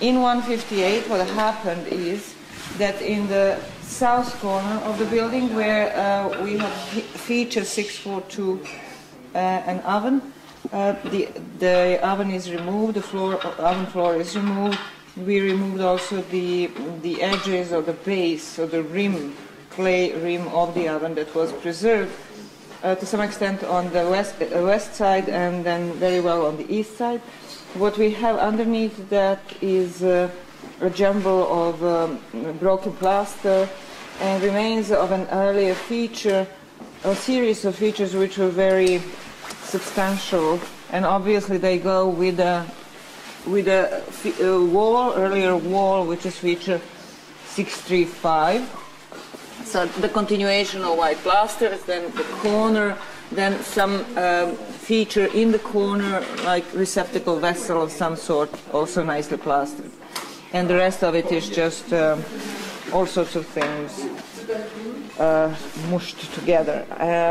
In 158, what happened is that in the south corner of the building, where uh, we have feature 642 uh, an oven, uh, the, the oven is removed, the floor, oven floor is removed. We removed also the, the edges of the base, so the rim, clay rim of the oven that was preserved uh, to some extent on the west, uh, west side and then very well on the east side. What we have underneath that is uh, a jumble of um, broken plaster and remains of an earlier feature, a series of features which were very substantial and obviously they go with a with a, a wall, earlier wall, which is feature 635. So the continuation of white plasters, then the corner, then some um, feature in the corner, like receptacle vessel of some sort, also nicely plastered. And the rest of it is just um, all sorts of things uh, mushed together. Uh,